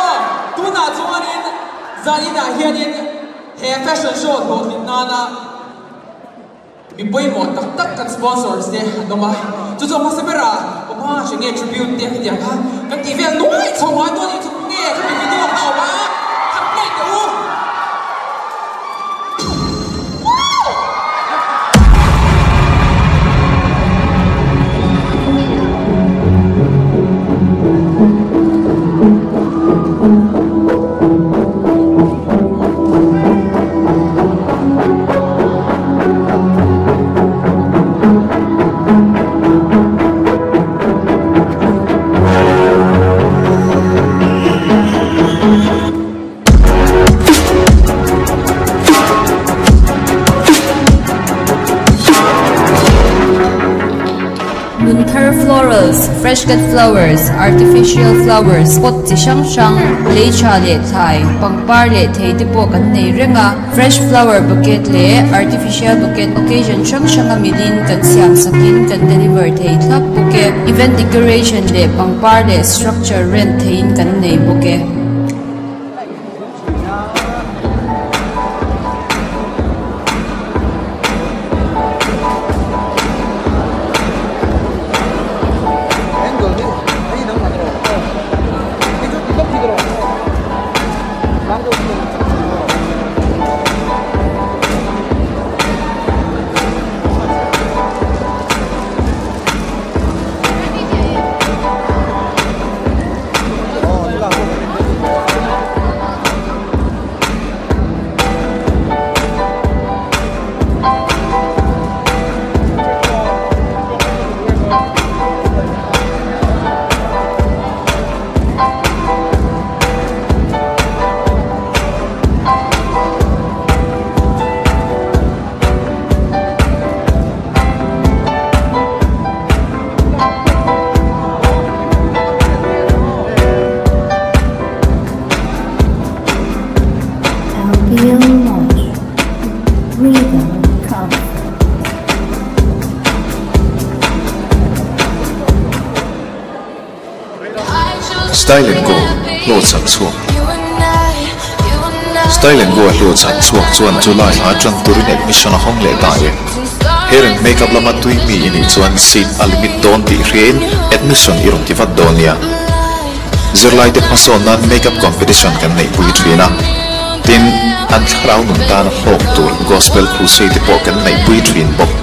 Und Donationen Salina hier den Herr Fashion Show hoch in Nana. Mi poi mo tak tak kan sponsors de doma. Tuzo mo sabera. Oma shinge tribute de dia. Kan event no ai tsoma do ni Winter florals, fresh cut flowers, artificial flowers, pot chi shang shang, lei cha le thai, pangpar le thei te po kan nei renga, à. fresh flower bouquet le artificial bouquet occasion shang shang a à, milin kan siam sakin kan deliver thei thak bouquet, event decoration le pangpar le structure rent thein kan nei bouquet. Styling and go lo chang chuak Style and go lo chang chuak chuan chu lai ha chang turin admission hong le dai hair and makeup lama tui mi ini chuan seat a limit don ti hrein admission irong rong ti vat donia zirlai te phaso nan makeup competition kan nei pui thina tin an thrau nun tan hok tur gospel crusade po kan nei pui thrin bok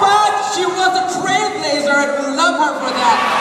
but she was a trailblazer and we love her for that.